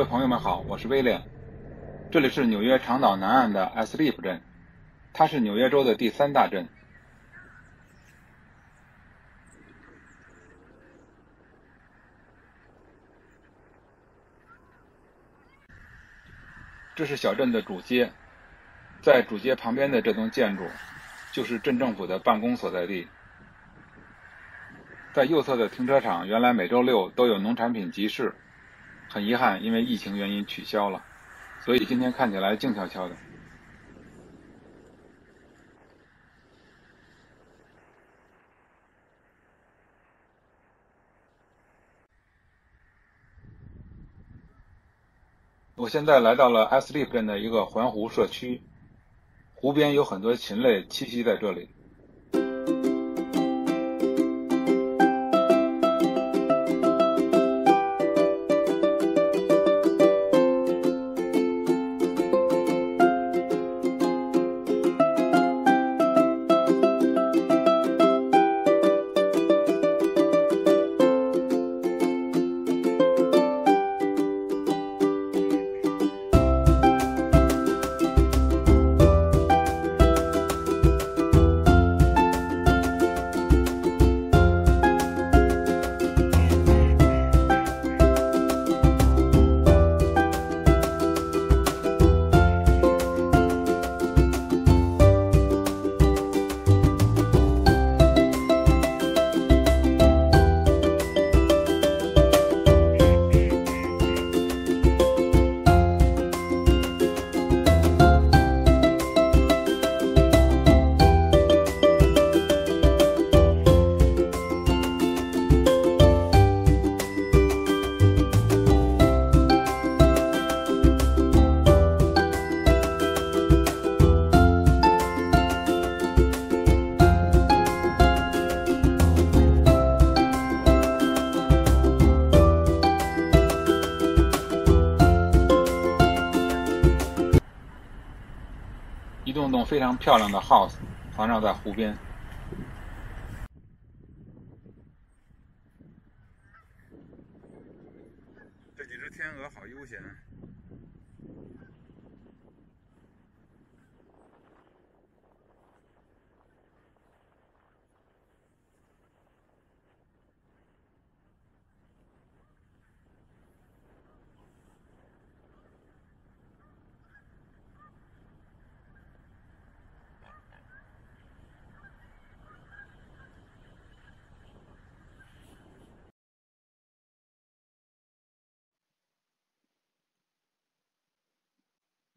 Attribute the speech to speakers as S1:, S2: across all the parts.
S1: 各位朋友们好，我是威廉，这里是纽约长岛南岸的埃斯利普镇，它是纽约州的第三大镇。这是小镇的主街，在主街旁边的这栋建筑，就是镇政府的办公所在地。在右侧的停车场，原来每周六都有农产品集市，很遗憾，因为疫情原因取消了，所以今天看起来静悄悄的。我现在来到了埃斯利普镇的一个环湖社区，湖边有很多禽类栖息在这里。非常漂亮的 house 环绕在湖边。这几只天鹅好悠闲。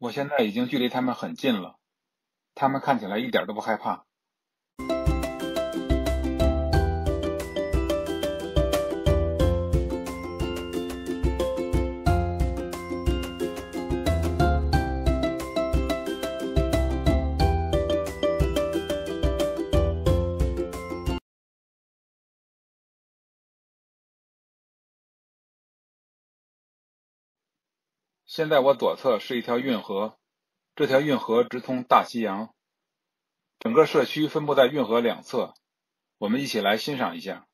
S1: 我现在已经距离他们很近了，他们看起来一点都不害怕。现在我左侧是一条运河，这条运河直通大西洋。整个社区分布在运河两侧，我们一起来欣赏一下。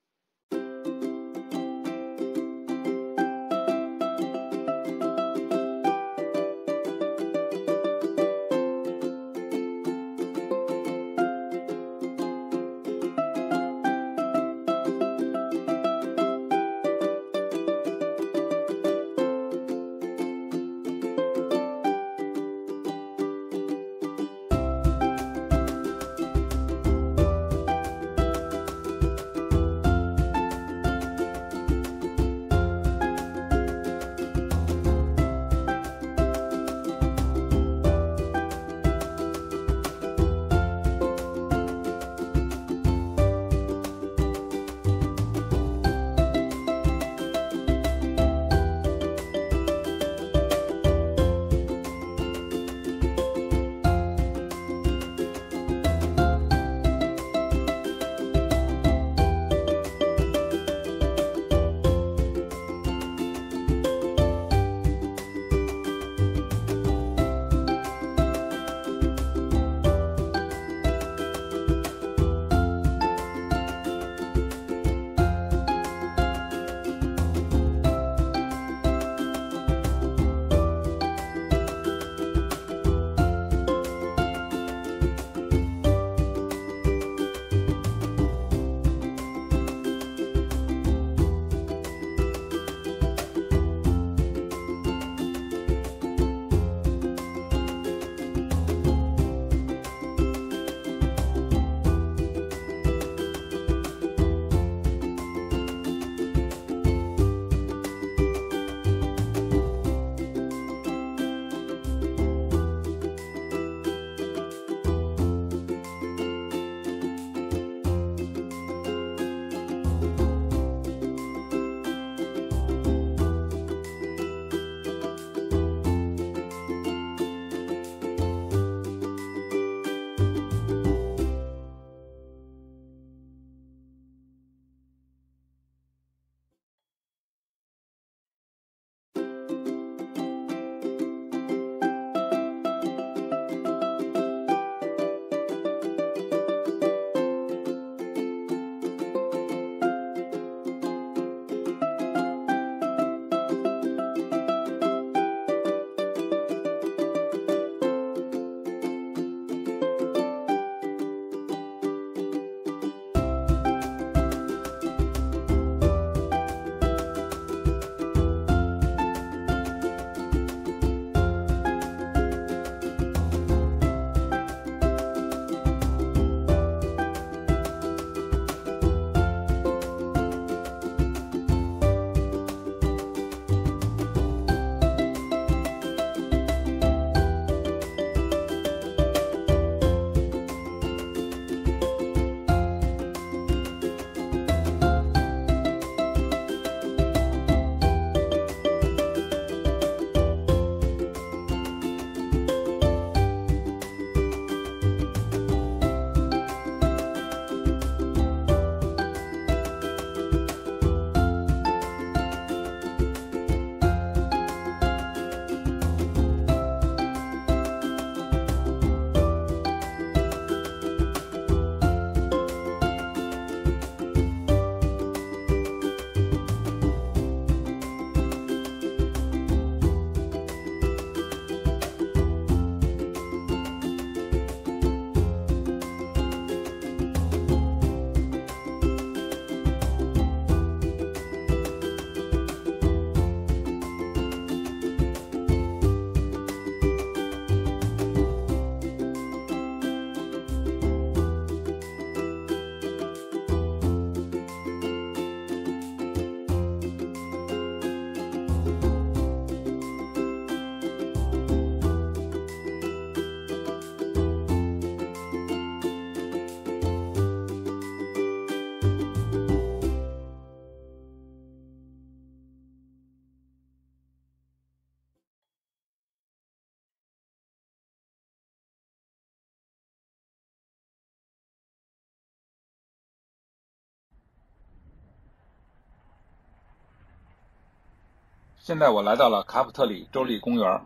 S1: 现在我来到了卡普特里州立公园，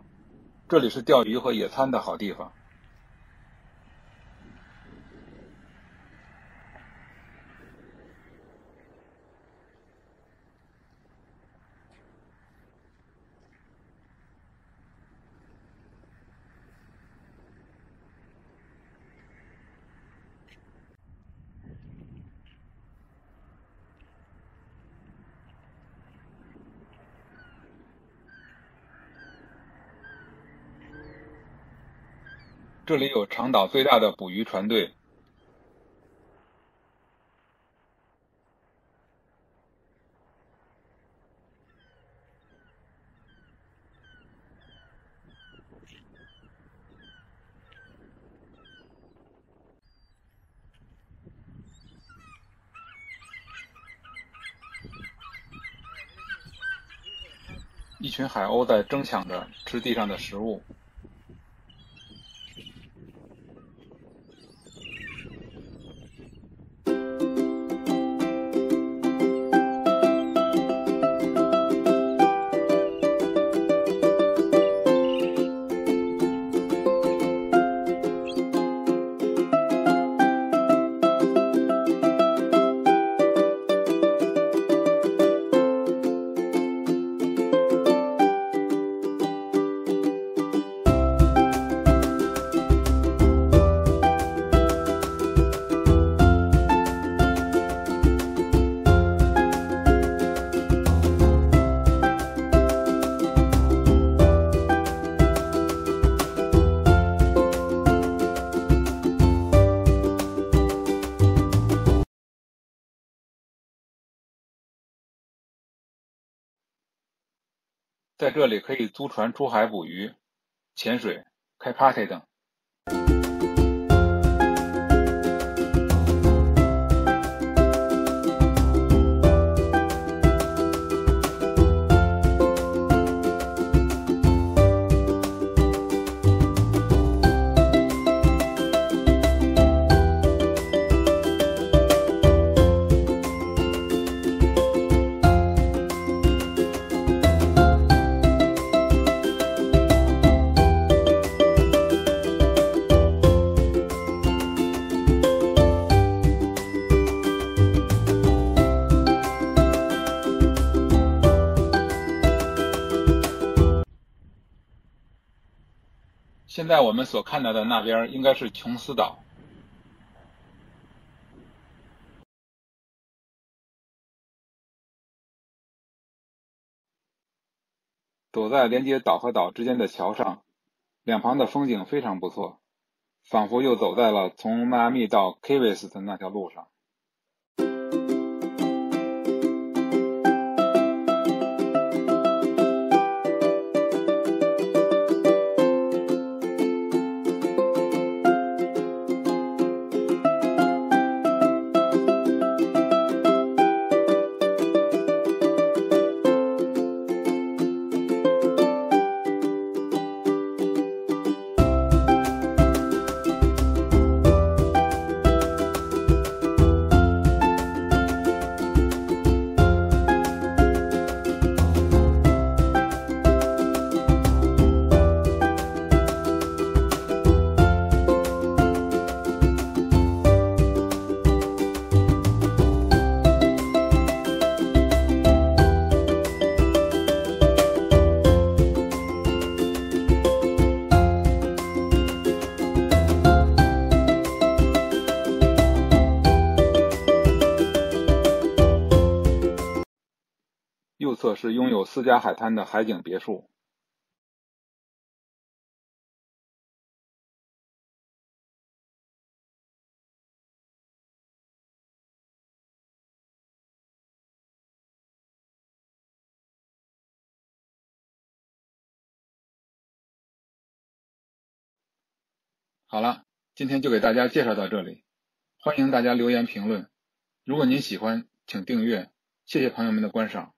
S1: 这里是钓鱼和野餐的好地方。这里有长岛最大的捕鱼船队。一群海鸥在争抢着吃地上的食物。在这里可以租船出海捕鱼、潜水、开 party 等。现在我们所看到的那边应该是琼斯岛。走在连接岛和岛之间的桥上，两旁的风景非常不错，仿佛又走在了从迈阿密到 Key West 的那条路上。侧是拥有私家海滩的海景别墅。好了，今天就给大家介绍到这里，欢迎大家留言评论。如果您喜欢，请订阅。谢谢朋友们的观赏。